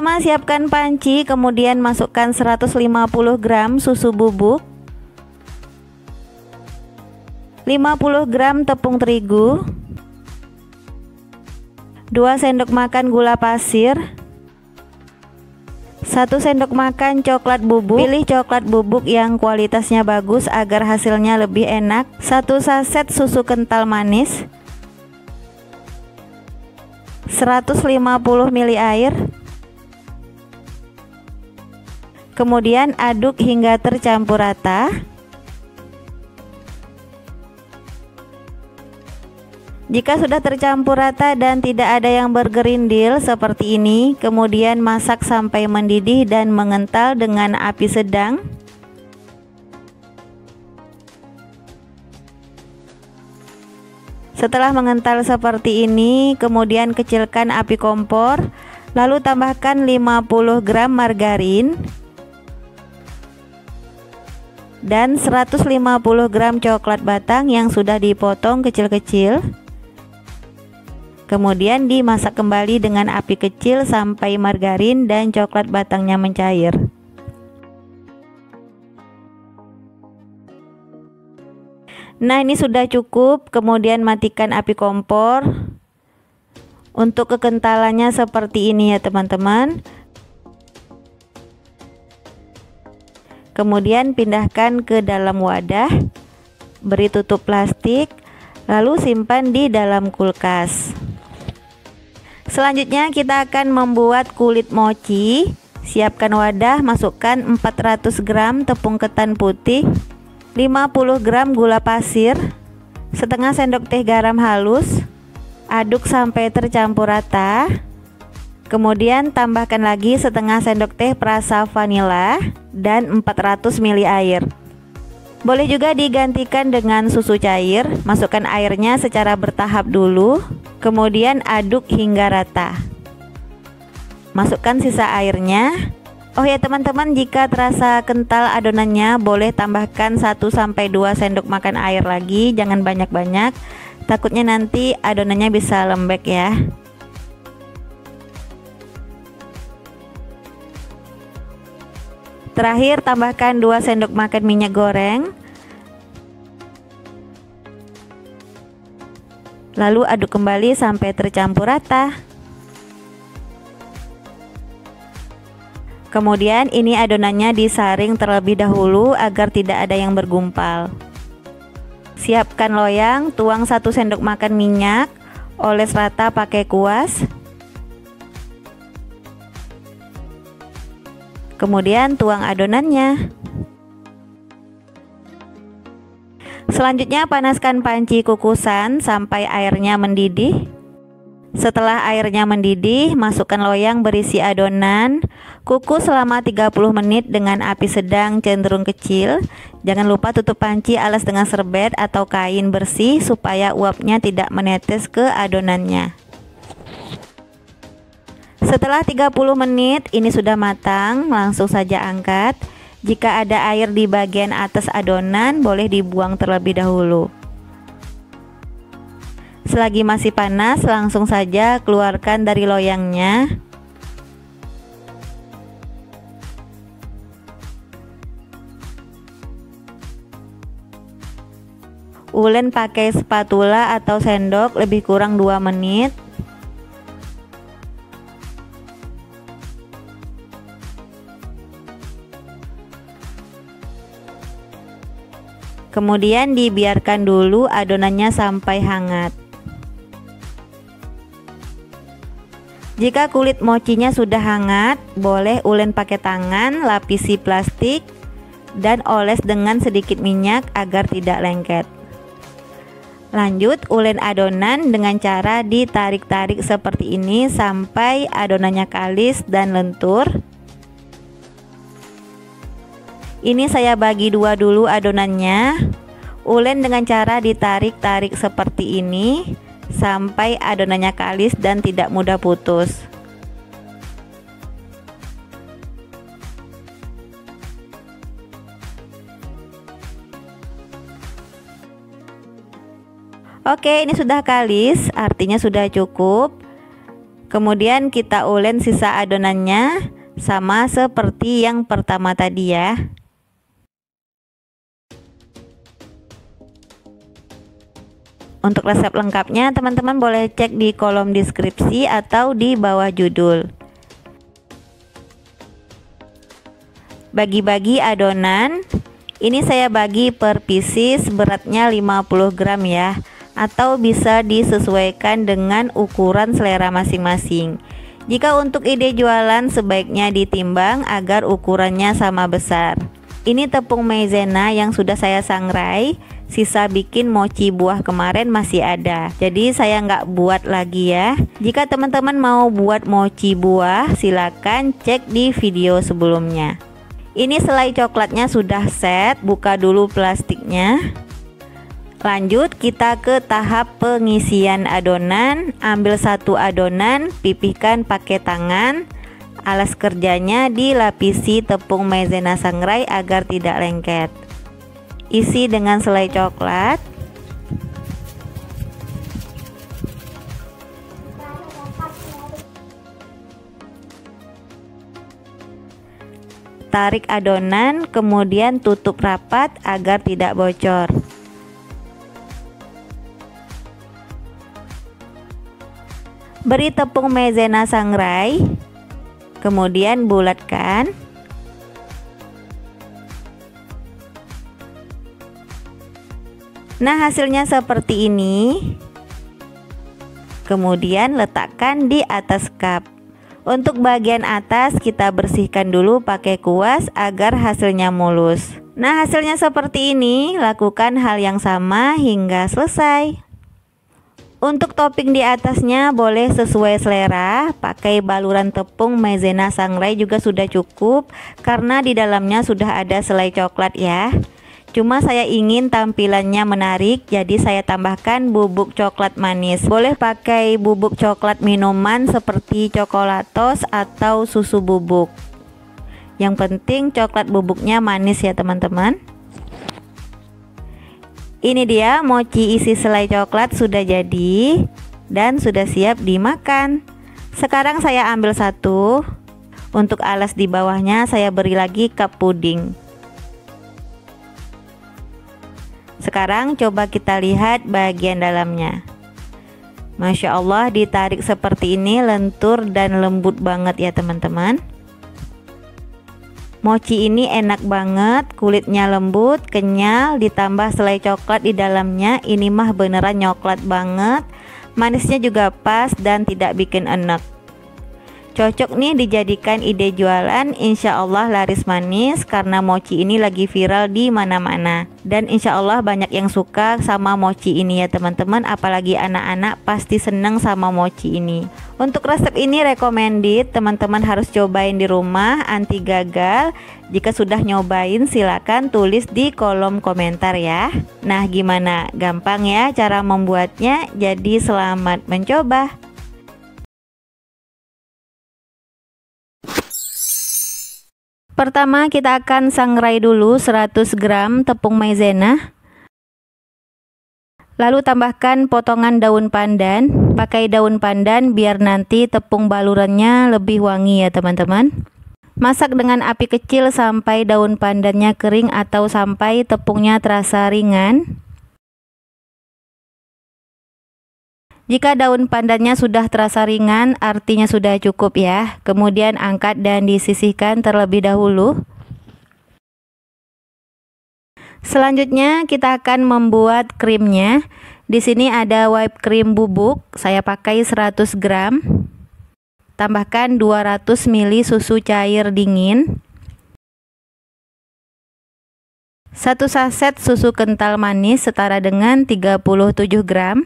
Pertama siapkan panci, kemudian masukkan 150 gram susu bubuk 50 gram tepung terigu 2 sendok makan gula pasir 1 sendok makan coklat bubuk. Pilih coklat bubuk yang kualitasnya bagus agar hasilnya lebih enak. 1 saset susu kental manis 150 ml air Kemudian aduk hingga tercampur rata. Jika sudah tercampur rata dan tidak ada yang bergerindil seperti ini, kemudian masak sampai mendidih dan mengental dengan api sedang. Setelah mengental seperti ini, kemudian kecilkan api kompor, lalu tambahkan 50 gram margarin dan 150 gram coklat batang yang sudah dipotong kecil-kecil. Kemudian dimasak kembali dengan api kecil sampai margarin dan coklat batangnya mencair. Nah ini sudah cukup. Kemudian matikan api kompor. Untuk kekentalannya seperti ini ya teman-teman Kemudian pindahkan ke dalam wadah, beri tutup plastik, lalu simpan di dalam kulkas. Selanjutnya kita akan membuat kulit mochi. Siapkan wadah, masukkan 400 gram tepung ketan putih, 50 gram gula pasir, setengah sendok teh garam halus, aduk sampai tercampur rata. Kemudian tambahkan lagi setengah sendok teh perasa vanila dan 400 ml air. Boleh juga digantikan dengan susu cair. Masukkan airnya secara bertahap dulu, kemudian aduk hingga rata. Masukkan sisa airnya. Oh ya teman-teman, jika terasa kental adonannya, boleh tambahkan 1 sampai 2 sendok makan air lagi, jangan banyak-banyak. Takutnya nanti adonannya bisa lembek ya. Terakhir tambahkan 2 sendok makan minyak goreng. Lalu aduk kembali sampai tercampur rata. Kemudian ini adonannya disaring terlebih dahulu agar tidak ada yang bergumpal. Siapkan loyang, tuang 1 sendok makan minyak Oles rata pakai kuas Kemudian tuang adonannya. Selanjutnya panaskan panci kukusan sampai airnya mendidih. Setelah airnya mendidih, masukkan loyang berisi adonan. Kukus selama 30 menit dengan api sedang cenderung kecil. Jangan lupa tutup panci alas dengan serbet atau kain bersih supaya uapnya tidak menetes ke adonannya. Setelah 30 menit ini sudah matang, langsung saja angkat. Jika ada air di bagian atas adonan, boleh dibuang terlebih dahulu. Selagi masih panas, langsung saja keluarkan dari loyangnya. Ulen pakai spatula atau sendok lebih kurang 2 menit. Kemudian dibiarkan dulu adonannya sampai hangat. Jika kulit mochinya sudah hangat, boleh ulen pakai tangan, lapisi plastik, dan oles dengan sedikit minyak agar tidak lengket. Lanjut, ulen adonan dengan cara ditarik-tarik seperti ini sampai adonannya kalis dan lentur. Ini saya bagi dua dulu adonannya. Ulen dengan cara ditarik-tarik seperti ini sampai adonannya kalis dan tidak mudah putus. Oke, ini sudah kalis, artinya sudah cukup. Kemudian kita ulen sisa adonannya sama seperti yang pertama tadi ya. Untuk resep lengkapnya teman-teman boleh cek di kolom deskripsi atau di bawah judul. Bagi-bagi adonan, ini saya bagi per pieces beratnya 50 gram ya atau bisa disesuaikan dengan ukuran selera masing-masing. Jika untuk ide jualan sebaiknya ditimbang agar ukurannya sama besar. Ini tepung maizena yang sudah saya sangrai, sisa bikin mochi buah kemarin masih ada. Jadi saya nggak buat lagi ya. Jika teman-teman mau buat mochi buah, silakan cek di video sebelumnya. Ini selai coklatnya sudah set, buka dulu plastiknya. Lanjut kita ke tahap pengisian adonan Ambil satu adonan, pipihkan pakai tangan Alas kerjanya dilapisi tepung maizena sangrai agar tidak lengket. Isi dengan selai coklat. Tarik adonan, kemudian tutup rapat agar tidak bocor. Beri tepung maizena sangrai, kemudian bulatkan. Nah, hasilnya seperti ini. Kemudian letakkan di atas cup. Untuk bagian atas kita bersihkan dulu pakai kuas agar hasilnya mulus. Nah, hasilnya seperti ini. Lakukan hal yang sama hingga selesai. Untuk topping di atasnya boleh sesuai selera, pakai baluran tepung maizena sangrai juga sudah cukup karena di dalamnya sudah ada selai coklat ya. Cuma saya ingin tampilannya menarik jadi saya tambahkan bubuk coklat manis. Boleh pakai bubuk coklat minuman seperti coklatos atau susu bubuk. Yang penting coklat bubuknya manis ya teman-teman. Ini dia mochi isi selai coklat sudah jadi dan sudah siap dimakan. Sekarang saya ambil satu. Untuk alas di bawahnya saya beri lagi cup puding. Sekarang coba kita lihat bagian dalamnya. Masya Allah ditarik seperti ini lentur dan lembut banget ya teman-teman. Mochi ini enak banget, kulitnya lembut, kenyal, ditambah selai coklat di dalamnya. Ini mah beneran nyoklat banget. Manisnya juga pas dan tidak bikin enak. Cocok nih dijadikan ide jualan, insya Allah laris manis karena mochi ini lagi viral di mana-mana. Dan insya Allah banyak yang suka sama mochi ini ya teman-teman, apalagi anak-anak pasti seneng sama mochi ini. Untuk resep ini recommended, teman-teman harus cobain di rumah anti gagal. Jika sudah nyobain silahkan tulis di kolom komentar ya. Nah gimana? Gampang ya cara membuatnya, jadi selamat mencoba. Pertama kita akan sangrai dulu 100 gram tepung maizena. Lalu tambahkan potongan daun pandan. Pakai daun pandan biar nanti tepung balurannya lebih wangi ya teman-teman. Masak dengan api kecil sampai daun pandannya kering atau sampai tepungnya terasa ringan Jika daun pandannya sudah terasa ringan, artinya sudah cukup ya. Kemudian angkat dan disisihkan terlebih dahulu. Selanjutnya kita akan membuat krimnya. Di sini ada whipped cream bubuk, saya pakai 100 gram. Tambahkan 200 ml susu cair dingin. Satu saset susu kental manis setara dengan 37 gram.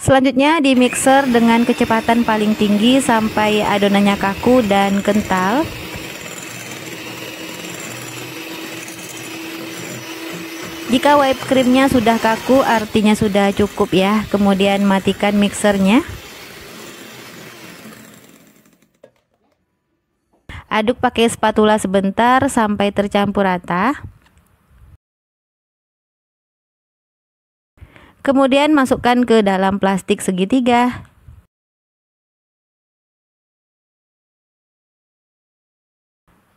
Selanjutnya di mixer dengan kecepatan paling tinggi sampai adonannya kaku dan kental. Jika whipped creamnya sudah kaku artinya sudah cukup ya. Kemudian matikan mixernya. Aduk pakai spatula sebentar sampai tercampur rata. Kemudian masukkan ke dalam plastik segitiga.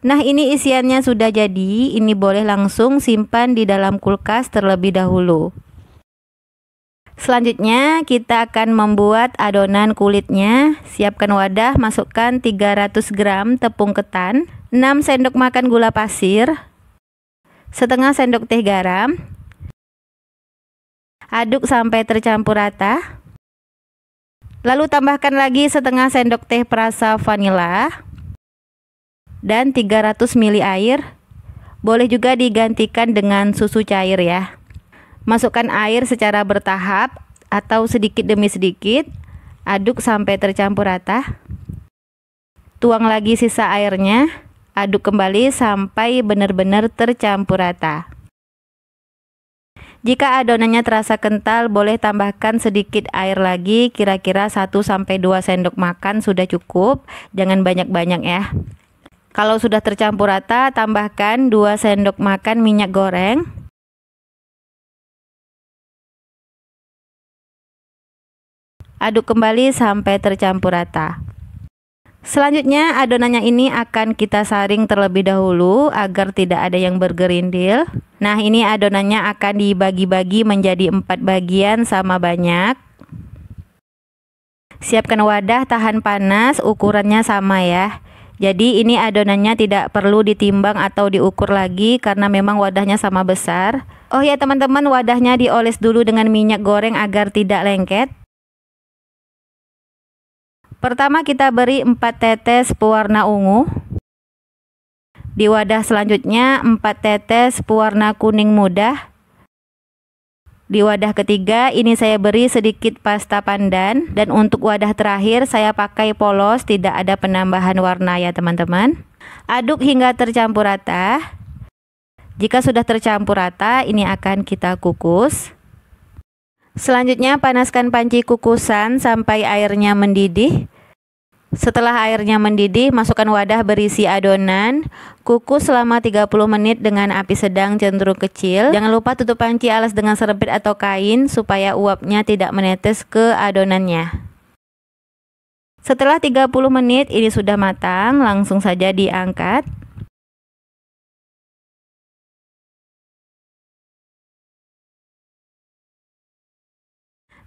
Nah ini isiannya sudah jadi, ini boleh langsung simpan di dalam kulkas terlebih dahulu. Selanjutnya kita akan membuat adonan kulitnya Siapkan wadah, masukkan 300 gram tepung ketan 6 sendok makan gula pasir Setengah sendok teh garam Aduk sampai tercampur rata. Lalu tambahkan lagi setengah sendok teh perasa vanila dan 300 ml air. Boleh juga digantikan dengan susu cair ya. Masukkan air secara bertahap atau sedikit demi sedikit. Aduk sampai tercampur rata. Tuang lagi sisa airnya. Aduk kembali sampai benar-benar tercampur rata. Jika adonannya terasa kental, boleh tambahkan sedikit air lagi, kira-kira 1-2 sendok makan sudah cukup, jangan banyak-banyak ya. Kalau sudah tercampur rata, tambahkan 2 sendok makan minyak goreng. Aduk kembali sampai tercampur rata. Selanjutnya adonannya ini akan kita saring terlebih dahulu agar tidak ada yang bergerindil. Nah ini adonannya akan dibagi-bagi menjadi empat bagian sama banyak. Siapkan wadah tahan panas, ukurannya sama ya. Jadi ini adonannya tidak perlu ditimbang atau diukur lagi karena memang wadahnya sama besar. Oh ya teman-teman wadahnya dioles dulu dengan minyak goreng agar tidak lengket. Pertama kita beri 4 tetes pewarna ungu. Di wadah selanjutnya 4 tetes pewarna kuning muda. Di wadah ketiga ini saya beri sedikit pasta pandan dan untuk wadah terakhir saya pakai polos tidak ada penambahan warna ya teman-teman. Aduk hingga tercampur rata. Jika sudah tercampur rata ini akan kita kukus. Selanjutnya panaskan panci kukusan sampai airnya mendidih. Setelah airnya mendidih, masukkan wadah berisi adonan. Kukus selama 30 menit dengan api sedang cenderung kecil. Jangan lupa tutup panci alas dengan serbet atau kain supaya uapnya tidak menetes ke adonannya. Setelah 30 menit ini sudah matang, langsung saja diangkat.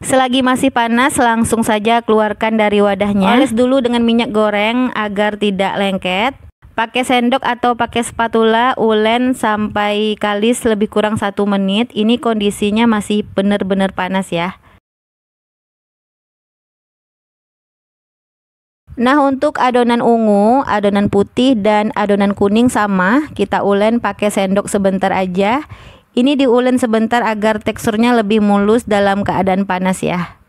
Selagi masih panas, langsung saja keluarkan dari wadahnya. Oles dulu dengan minyak goreng agar tidak lengket. Pakai sendok atau pakai spatula, ulen sampai kalis lebih kurang satu menit. Ini kondisinya masih benar-benar panas ya. Nah untuk adonan ungu, adonan putih dan adonan kuning sama, kita ulen pakai sendok sebentar aja. Ini diulen sebentar agar teksturnya lebih mulus dalam keadaan panas ya.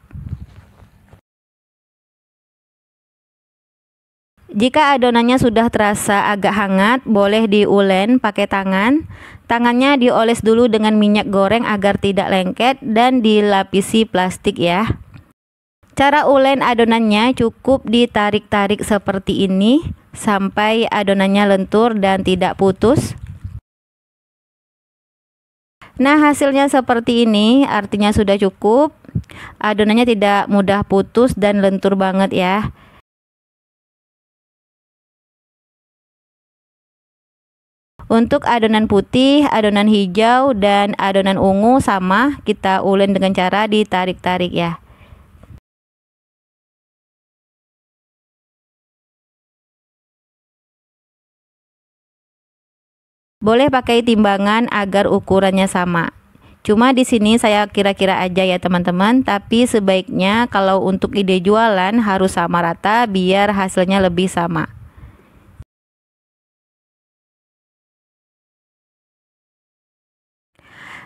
Jika adonannya sudah terasa agak hangat, boleh diulen pakai tangan. Tangannya dioles dulu dengan minyak goreng agar tidak lengket dan dilapisi plastik ya. Cara ulen adonannya cukup ditarik-tarik seperti ini sampai adonannya lentur dan tidak putus. Nah hasilnya seperti ini. Artinya sudah cukup. Adonannya tidak mudah putus dan lentur banget ya. Untuk adonan putih, adonan hijau, dan adonan ungu sama kita ulin dengan cara ditarik-tarik ya Boleh pakai timbangan agar ukurannya sama. Cuma di sini saya kira-kira aja ya teman-teman, tapi sebaiknya kalau untuk ide jualan harus sama rata biar hasilnya lebih sama.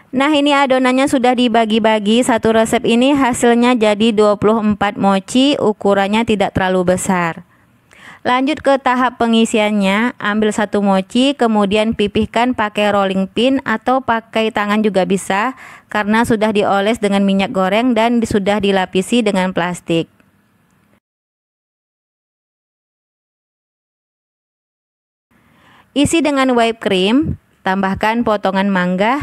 Nah ini adonannya sudah dibagi-bagi Satu resep ini hasilnya jadi 24 mochi Ukurannya tidak terlalu besar Lanjut ke tahap pengisiannya, ambil satu mochi, kemudian pipihkan pakai rolling pin atau pakai tangan juga bisa karena sudah dioles dengan minyak goreng dan sudah dilapisi dengan plastik. Isi dengan whipped cream, tambahkan potongan mangga,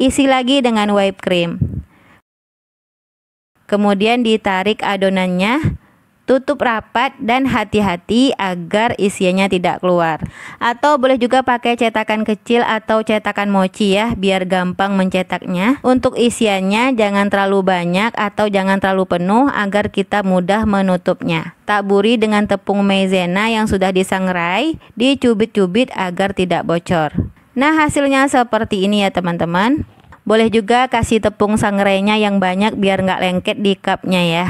isi lagi dengan whipped cream. Kemudian ditarik adonannya, Tutup rapat dan hati-hati agar isiannya tidak keluar. Atau boleh juga pakai cetakan kecil atau cetakan mochi ya, biar gampang mencetaknya. Untuk isiannya jangan terlalu banyak atau jangan terlalu penuh agar kita mudah menutupnya. Taburi dengan tepung maizena yang sudah disangrai, dicubit-cubit agar tidak bocor. Nah hasilnya seperti ini ya teman-teman. Boleh juga kasih tepung sangrainya yang banyak biar nggak lengket di cupnya ya.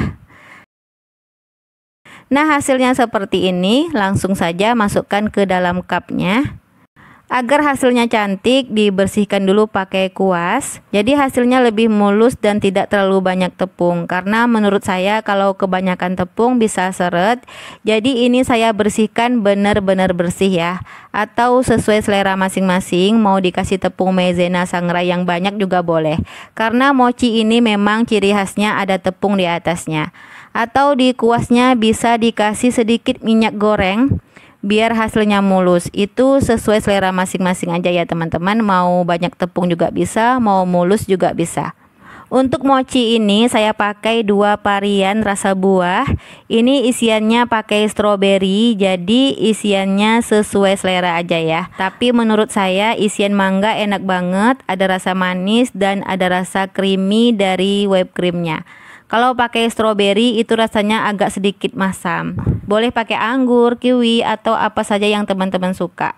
Nah hasilnya seperti ini langsung saja masukkan ke dalam cupnya Agar hasilnya cantik, dibersihkan dulu pakai kuas. Jadi hasilnya lebih mulus dan tidak terlalu banyak tepung. Karena menurut saya kalau kebanyakan tepung bisa seret. Jadi ini saya bersihkan benar-benar bersih ya. Atau sesuai selera masing-masing, mau dikasih tepung maizena sangrai yang banyak juga boleh. Karena mochi ini memang ciri khasnya ada tepung di atasnya. Atau di kuasnya bisa dikasih sedikit minyak goreng biar hasilnya mulus. Itu sesuai selera masing-masing aja ya teman-teman. Mau banyak tepung juga bisa, mau mulus juga bisa. Untuk mochi ini saya pakai dua varian rasa buah. Ini isiannya pakai stroberi, jadi isiannya sesuai selera aja ya. Tapi menurut saya isian mangga enak banget, ada rasa manis dan ada rasa creamy dari whipped creamnya. Kalau pakai stroberi itu rasanya agak sedikit masam. Boleh pakai anggur, kiwi, atau apa saja yang teman-teman suka.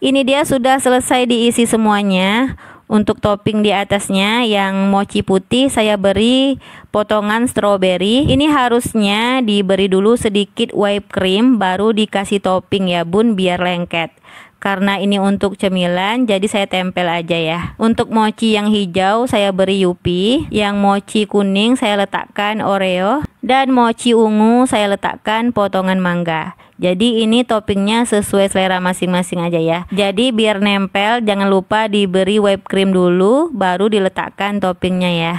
Ini dia sudah selesai diisi semuanya. Untuk topping di atasnya yang mochi putih saya beri potongan stroberi. Ini harusnya diberi dulu sedikit whipped cream baru dikasih topping ya bun biar lengket. Karena ini untuk cemilan jadi saya tempel aja ya. Untuk mochi yang hijau saya beri yupi, yang mochi kuning saya letakkan oreo dan mochi ungu saya letakkan potongan mangga. Jadi ini toppingnya sesuai selera masing-masing aja ya. Jadi biar nempel jangan lupa diberi whipped cream dulu baru diletakkan toppingnya ya.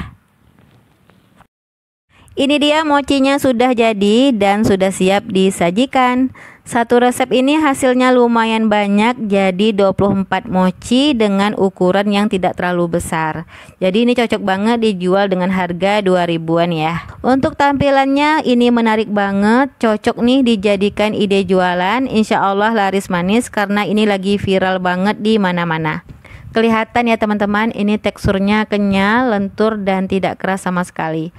Ini dia mochinya sudah jadi dan sudah siap disajikan. Satu resep ini hasilnya lumayan banyak jadi 24 mochi dengan ukuran yang tidak terlalu besar. Jadi ini cocok banget dijual dengan harga 2000-an ya. Untuk tampilannya ini menarik banget, cocok nih dijadikan ide jualan. Insya Allah laris manis karena ini lagi viral banget di mana-mana. Kelihatan ya teman-teman, ini teksturnya kenyal, lentur dan tidak keras sama sekali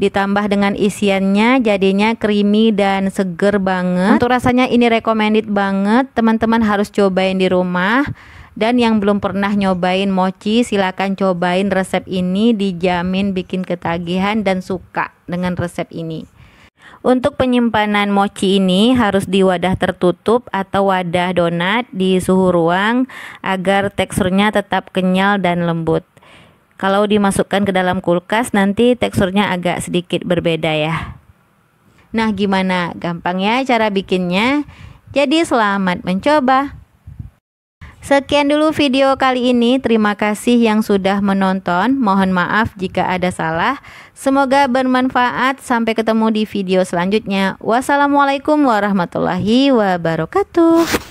ditambah dengan isiannya jadinya creamy dan seger banget. Untuk rasanya ini recommended banget. Teman-teman harus cobain di rumah. Dan yang belum pernah nyobain mochi silahkan cobain resep ini dijamin bikin ketagihan dan suka dengan resep ini. Untuk penyimpanan mochi ini harus di wadah tertutup atau wadah donat di suhu ruang agar teksturnya tetap kenyal dan lembut. Kalau dimasukkan ke dalam kulkas nanti teksturnya agak sedikit berbeda ya. Nah, gimana? Gampang ya cara bikinnya. Jadi selamat mencoba. Sekian dulu video kali ini. Terima kasih yang sudah menonton. Mohon maaf jika ada salah. Semoga bermanfaat. Sampai ketemu di video selanjutnya. Wassalamualaikum warahmatullahi wabarakatuh.